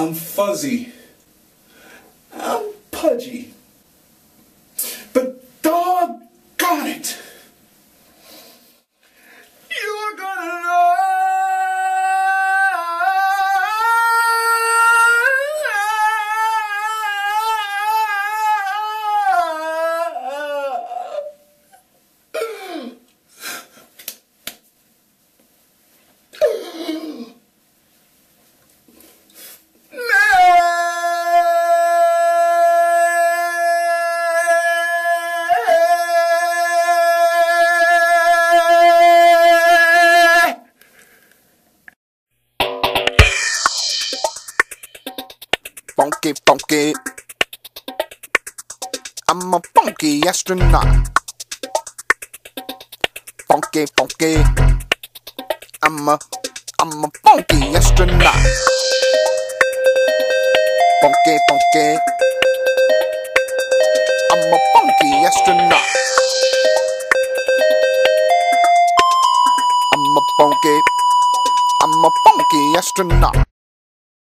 I'm fuzzy. I'm pudgy. Funky, funky. I'm a funky astronaut. Funky, funky. I'm a, I'm a funky astronaut. Funky, funky. I'm a funky astronaut. I'm a funky, I'm a funky astronaut.